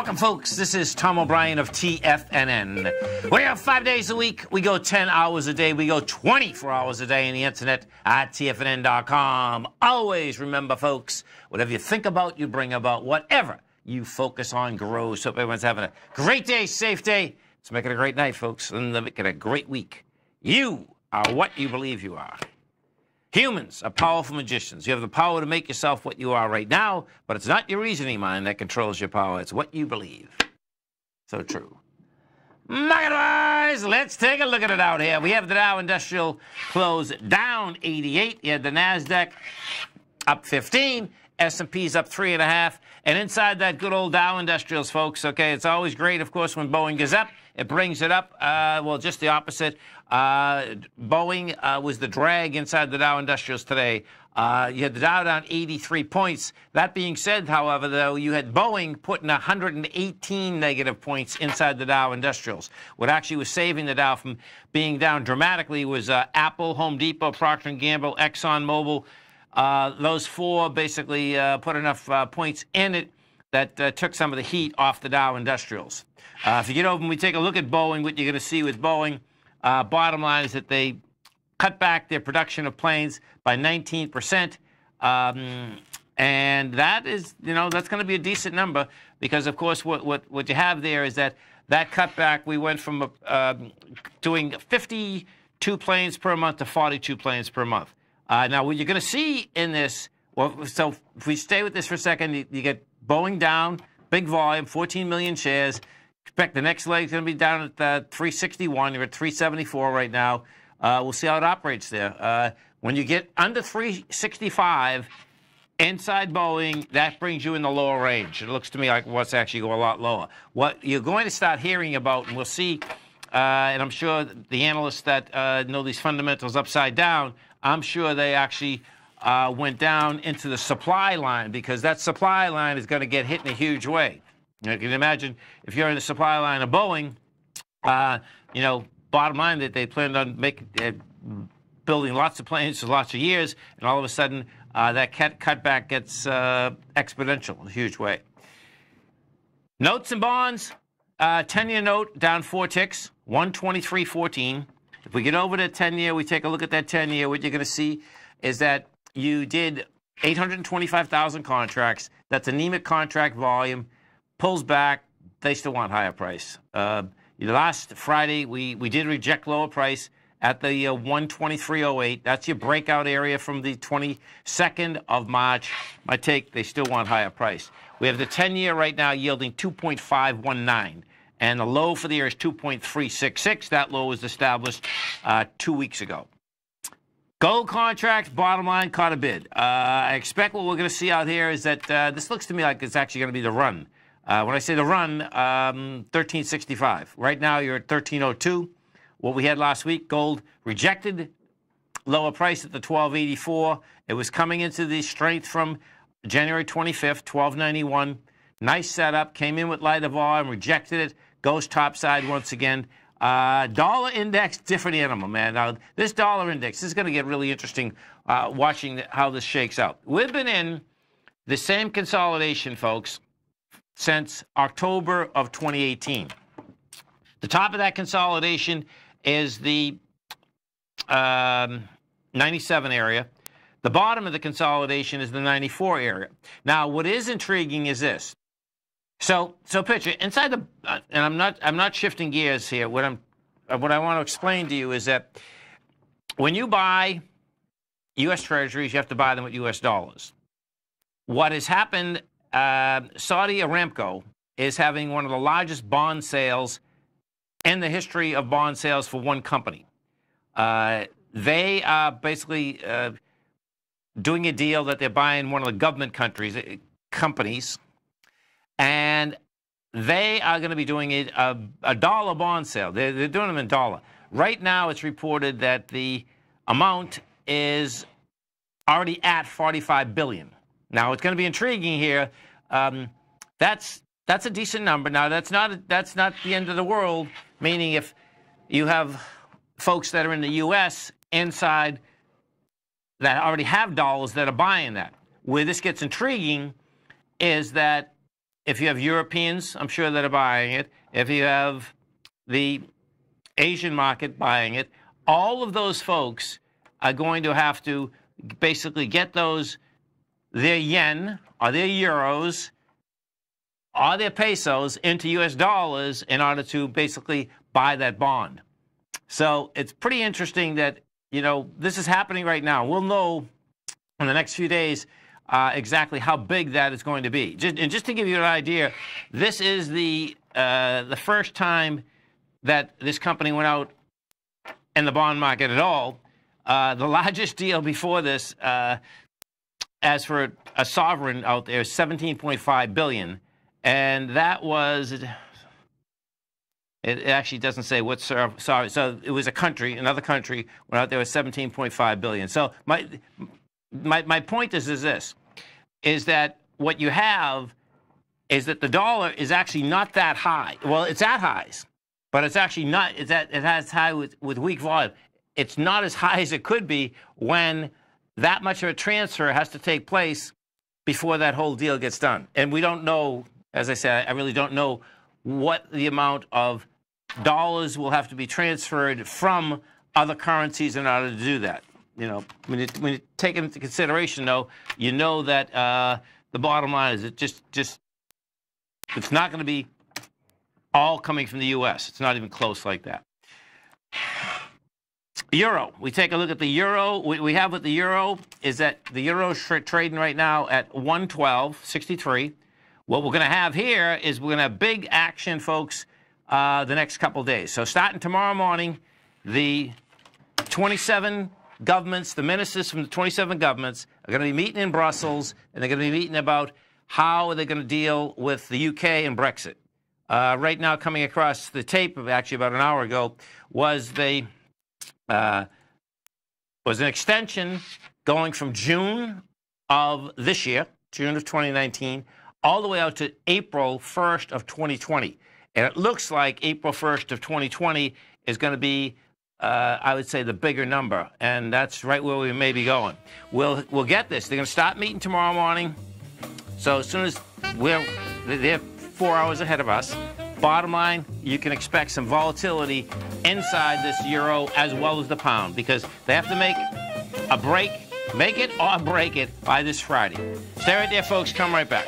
Welcome, folks. This is Tom O'Brien of TFNN. We're five days a week. We go 10 hours a day. We go 24 hours a day on the internet at TFNN.com. Always remember, folks, whatever you think about, you bring about. Whatever you focus on grows. Hope everyone's having a great day, safe day. Let's make it a great night, folks, and make it a great week. You are what you believe you are. Humans are powerful magicians. You have the power to make yourself what you are right now, but it's not your reasoning mind that controls your power. It's what you believe. So true. Market wise, let's take a look at it out here. We have the Dow Industrial close down 88. You had the Nasdaq up 15. S&P's up three and a half. And inside that good old Dow Industrials, folks, okay, it's always great, of course, when Boeing goes up. It brings it up. Uh, well, just the opposite. Uh, Boeing uh, was the drag inside the Dow Industrials today. Uh, you had the Dow down 83 points. That being said, however, though, you had Boeing putting 118 negative points inside the Dow Industrials. What actually was saving the Dow from being down dramatically was uh, Apple, Home Depot, Procter & Gamble, ExxonMobil. Uh, those four basically uh, put enough points in it that took some of the heat off the Dow Industrials. if you get over and we take a look at Boeing, what you're going to see with Boeing – uh, bottom line is that they cut back their production of planes by 19%. Um, and that is, you know, that's going to be a decent number because, of course, what, what, what you have there is that that cutback, we went from uh, doing 52 planes per month to 42 planes per month. Uh, now, what you're going to see in this, well, so if we stay with this for a second, you, you get Boeing down, big volume, 14 million shares. Expect the next leg is going to be down at uh, 361. You're at 374 right now. Uh, we'll see how it operates there. Uh, when you get under 365 inside Boeing, that brings you in the lower range. It looks to me like what's actually go a lot lower. What you're going to start hearing about, and we'll see, uh, and I'm sure the analysts that uh, know these fundamentals upside down, I'm sure they actually uh, went down into the supply line because that supply line is going to get hit in a huge way. You can imagine if you're in the supply line of Boeing, uh, you know, bottom line that they planned on making, uh, building lots of planes for lots of years, and all of a sudden uh, that cut, cutback gets uh, exponential in a huge way. Notes and bonds, 10-year uh, note down four ticks, 123.14. If we get over to 10-year, we take a look at that 10-year, what you're going to see is that you did 825,000 contracts. That's anemic contract volume pulls back, they still want higher price. Uh, last Friday, we, we did reject lower price at the uh, 123.08. That's your breakout area from the 22nd of March. My take, they still want higher price. We have the 10-year right now yielding 2.519, and the low for the year is 2.366. That low was established uh, two weeks ago. Gold contracts, bottom line, caught a bid. Uh, I expect what we're going to see out here is that uh, this looks to me like it's actually going to be the run. Uh, when I say the run, um, 1365. Right now, you're at 1302. What we had last week, gold rejected lower price at the 1284. It was coming into the strength from January 25th, 1291. Nice setup. Came in with lighter and rejected it, goes topside once again. Uh, dollar index, different animal, man. Now, this dollar index, is going to get really interesting uh, watching how this shakes out. We've been in the same consolidation, folks, since October of 2018. The top of that consolidation is the um, 97 area. The bottom of the consolidation is the 94 area. Now, what is intriguing is this. So, so picture inside the, uh, and I'm not, I'm not shifting gears here. What I'm, uh, what I want to explain to you is that when you buy U.S. Treasuries, you have to buy them with U.S. dollars. What has happened uh, Saudi Aramco is having one of the largest bond sales in the history of bond sales for one company. Uh, they are basically uh, doing a deal that they're buying one of the government countries uh, companies, and they are going to be doing a, a, a dollar bond sale. They're, they're doing them in dollar. Right now, it's reported that the amount is already at 45 billion. Now, it's going to be intriguing here. Um, that's that's a decent number. Now, that's not that's not the end of the world. Meaning, if you have folks that are in the U.S. inside that already have dollars that are buying that. where this gets intriguing is that if you have Europeans, I'm sure that are buying it, if you have the Asian market buying it, all of those folks are going to have to basically get those their yen or their euros or their pesos into US dollars in order to basically buy that bond. So it's pretty interesting that, you know, this is happening right now. We'll know in the next few days uh, exactly how big that is going to be. Just, and just to give you an idea, this is the, uh, the first time that this company went out in the bond market at all. Uh, the largest deal before this, uh, as for a sovereign out there, 17.5 billion, and that was. It actually doesn't say what sorry. So it was a country, another country went out there with 17.5 billion. So my my my point is is this: is that what you have is that the dollar is actually not that high. Well, it's at highs, but it's actually not. It's at it has high with with weak volume. It's not as high as it could be when that much of a transfer has to take place before that whole deal gets done. And we don't know, as I said, I really don't know what the amount of dollars will have to be transferred from other currencies in order to do that. You know, when you, when you take into consideration, though, you know that uh, the bottom line is it just just it's not going to be all coming from the U.S. It's not even close like that. Euro. We take a look at the euro. What we have with the euro is that the euro is trading right now at 112.63. What we're going to have here is we're going to have big action, folks, uh, the next couple days. So starting tomorrow morning, the 27 governments, the ministers from the 27 governments are going to be meeting in Brussels, and they're going to be meeting about how they're going to deal with the UK and Brexit. Uh, right now, coming across the tape, actually about an hour ago, was the uh, was an extension going from June of this year, June of 2019, all the way out to April 1st of 2020. And it looks like April 1st of 2020 is going to be, uh, I would say, the bigger number. And that's right where we may be going. We'll, we'll get this. They're going to start meeting tomorrow morning. So as soon as we're, they're four hours ahead of us, bottom line, you can expect some volatility inside this euro as well as the pound because they have to make a break, make it or break it by this Friday. Stay right there, folks. Come right back.